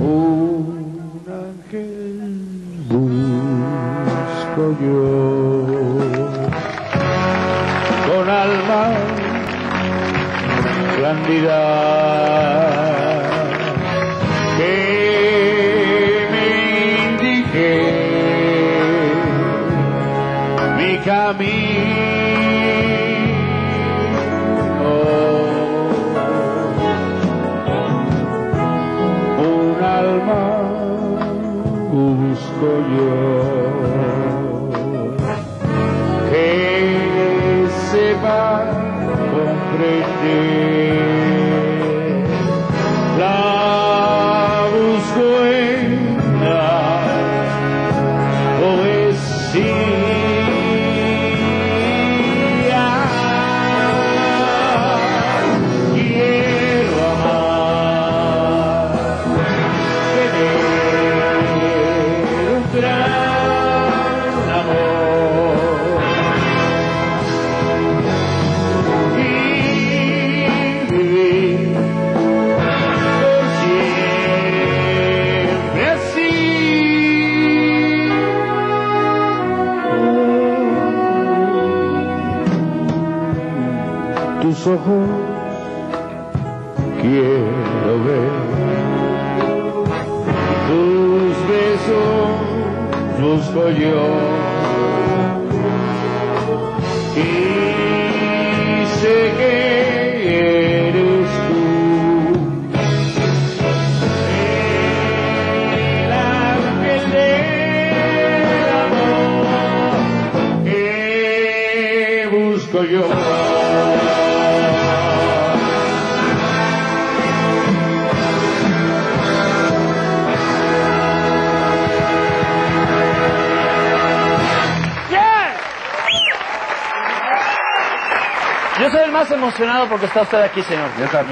Un ángel busco yo. Con alma clandida que me indique mi camino busco yo. Que sepa comprender la busco en la poesía Tus ojos quiero ver, tus besos busco yo. Y sé que eres tú el ángel del amor que busco yo. Yo soy el más emocionado porque está usted aquí, señor. Yo también.